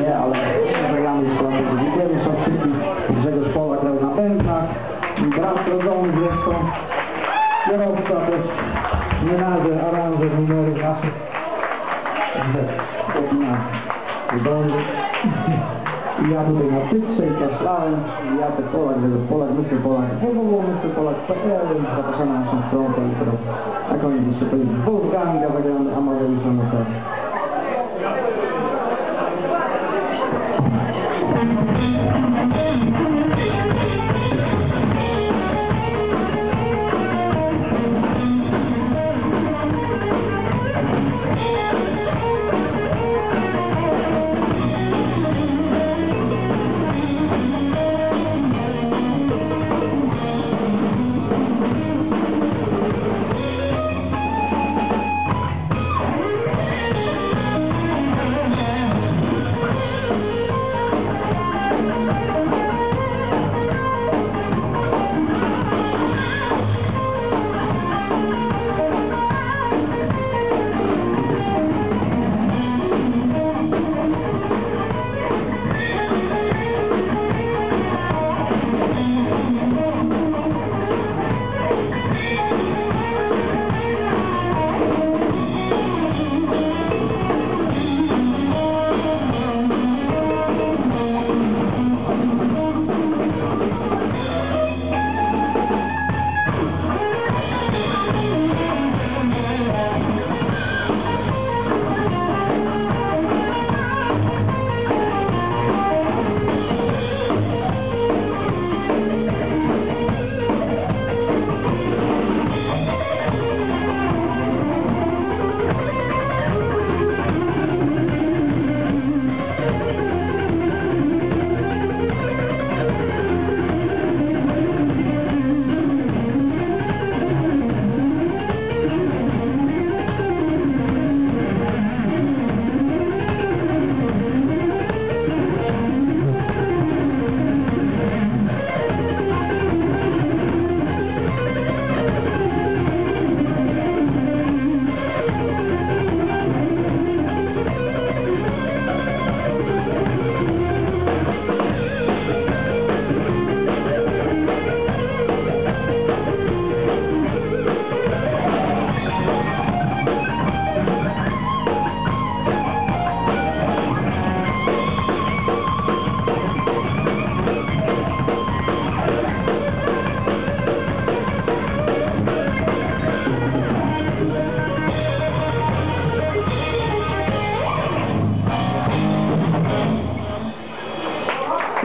Nie, ale zagramy jeszcze raz. Dziękujemy Szaszczyki, Grzegorz Polak grał na pętlach, brat rodzony zresztą, kierowca też, menadżer, aranżer numerów naszych. I ja tutaj na tytrze i kaszlałem, i ja też Polak, Grzegorz Polak, Mr. Polak, www.mrpolak.pl, zapraszamy na naszą stronę, jutro na koniec jeszcze powiedzieć Wolfganga, zagramy Amadeusza Motora.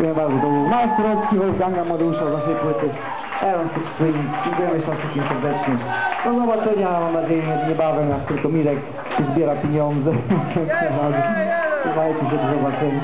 Dziękuję bardzo. To był majstrowski Wolfganga Amadeusza z naszej płyty Elastic Swing. Dziękujemy wszystkim serdecznie. Do zobaczenia, mam nadzieję, niebawem, jak tylko Mirek zbiera pieniądze. Trzymajcie się, do zobaczenia.